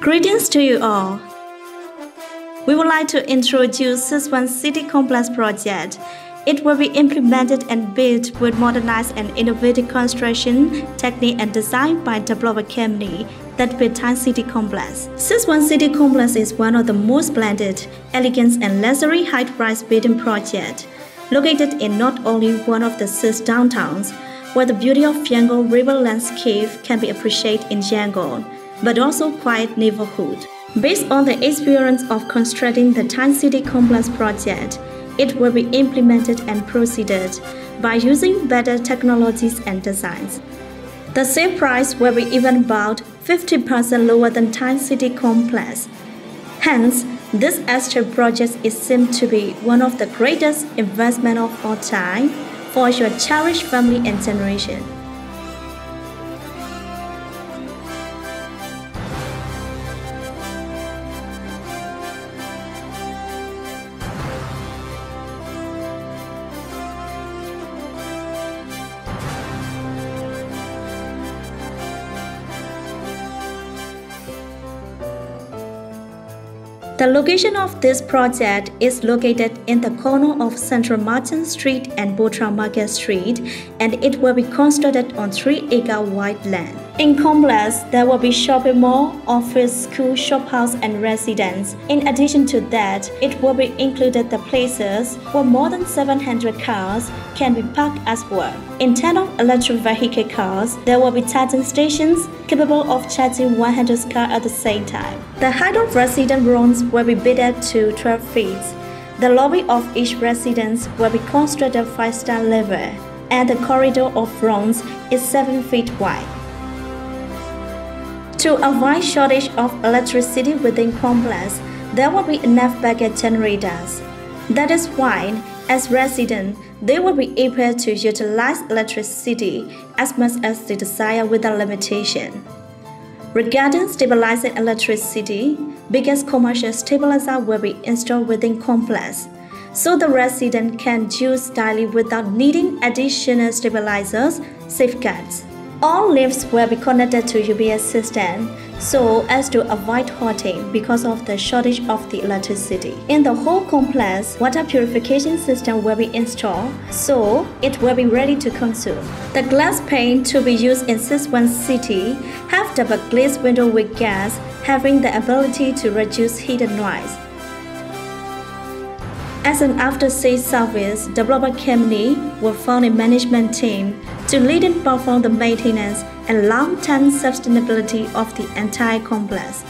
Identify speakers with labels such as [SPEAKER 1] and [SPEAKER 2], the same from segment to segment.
[SPEAKER 1] Greetings to you all. We would like to introduce Six One City Complex project. It will be implemented and built with modernized and innovative construction technique and design by developer company that Times City Complex. Six One City Complex is one of the most splendid, elegant and luxury high-rise building project located in not only one of the six downtowns, where the beauty of Yangon river landscape can be appreciated in Yangon, but also quiet neighborhood. Based on the experience of constructing the Times City Complex project, it will be implemented and proceeded by using better technologies and designs. The sale price will be even about 50% lower than Times City Complex. Hence, this estate project is seen to be one of the greatest investment of all time for your cherished family and generation. The location of this project is located in the corner of Central Martin Street and Botra Market Street and it will be constructed on 3-acre wide land. In complex, there will be shopping mall, office, school, shop house, and residence. In addition to that, it will be included the places where more than 700 cars can be parked as well. In terms of electric vehicle cars, there will be charging stations capable of charging 100 cars at the same time. The height of resident rooms will be built to 12 feet. The lobby of each residence will be constructed 5-star level, and the corridor of rooms is 7 feet wide. To avoid shortage of electricity within complex, there will be enough backup generators. That is why, as residents, they will be able to utilize electricity as much as they desire without limitation. Regarding stabilizing electricity, biggest commercial stabilizer will be installed within complex, so the resident can use daily without needing additional stabilizers safeguards. All lifts will be connected to UPS system so as to avoid halting because of the shortage of the electricity. In the whole complex, water purification system will be installed so it will be ready to consume. The glass pane to be used in Six One City have double glazed window with gas having the ability to reduce heat and noise. As an after-sales service, developer company will form a management team to lead and perform the maintenance and long-term sustainability of the entire complex.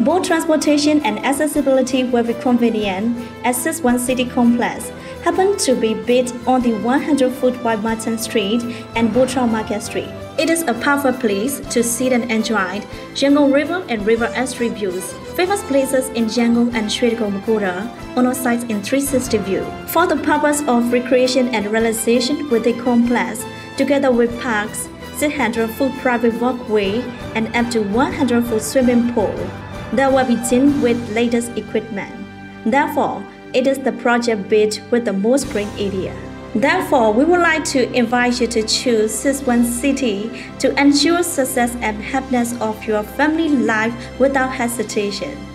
[SPEAKER 1] Both transportation and accessibility will be convenient as Six One City Complex happen to be built on the 100-foot wide Martin Street and Botra Market Street. It is a perfect place to sit and enjoy Yangon River and River Estuary views, famous places in Yangon and Shwedagon on our sites in 360 view. For the purpose of recreation and relaxation with the complex, together with parks, 600 foot private walkway, and up to 100 foot swimming pool, that will be gym with latest equipment. Therefore, it is the project built with the most green area. Therefore, we would like to invite you to choose Six One City to ensure success and happiness of your family life without hesitation.